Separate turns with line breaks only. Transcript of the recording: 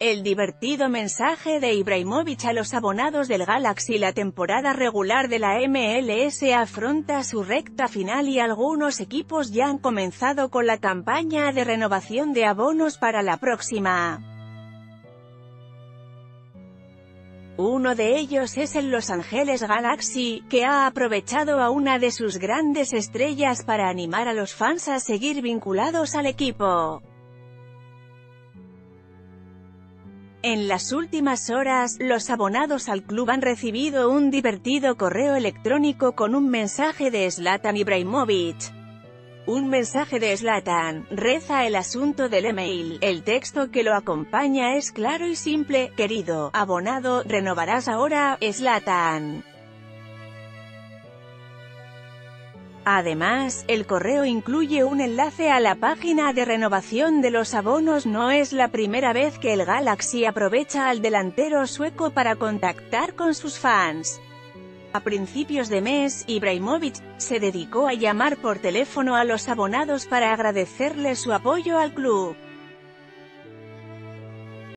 El divertido mensaje de Ibrahimovic a los abonados del Galaxy La temporada regular de la MLS afronta su recta final y algunos equipos ya han comenzado con la campaña de renovación de abonos para la próxima. Uno de ellos es el Los Angeles Galaxy, que ha aprovechado a una de sus grandes estrellas para animar a los fans a seguir vinculados al equipo. En las últimas horas, los abonados al club han recibido un divertido correo electrónico con un mensaje de Zlatan Ibrahimovic. Un mensaje de Zlatan, reza el asunto del email, el texto que lo acompaña es claro y simple, querido, abonado, renovarás ahora, Zlatan. Además, el correo incluye un enlace a la página de renovación de los abonos No es la primera vez que el Galaxy aprovecha al delantero sueco para contactar con sus fans. A principios de mes, Ibrahimovic, se dedicó a llamar por teléfono a los abonados para agradecerles su apoyo al club.